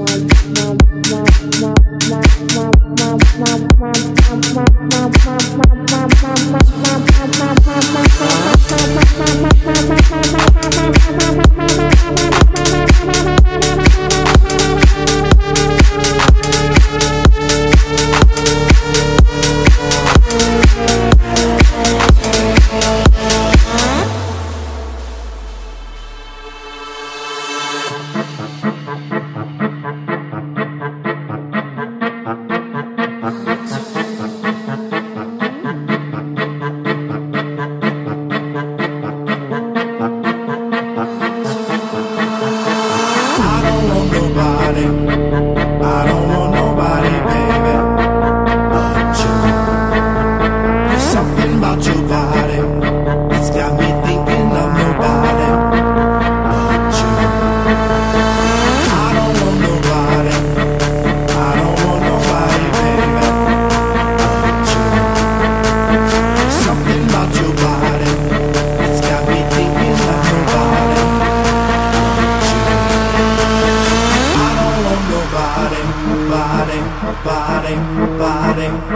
one, one.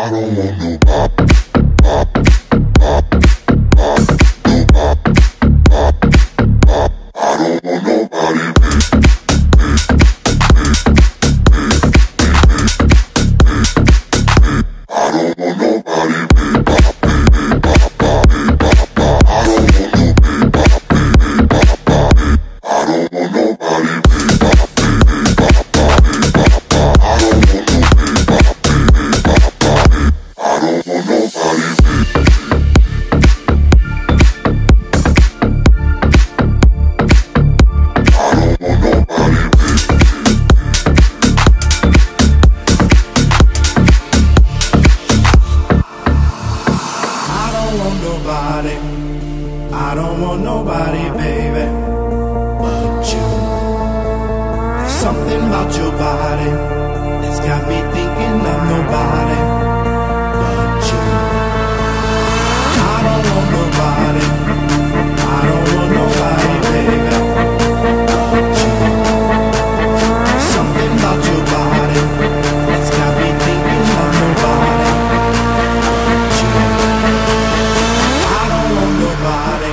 I don't want no something about your body that's got me thinking I'm nobody but you. I don't want nobody. I don't want nobody, baby, but you. Something about your body that's got me thinking I'm nobody but you. I don't want nobody,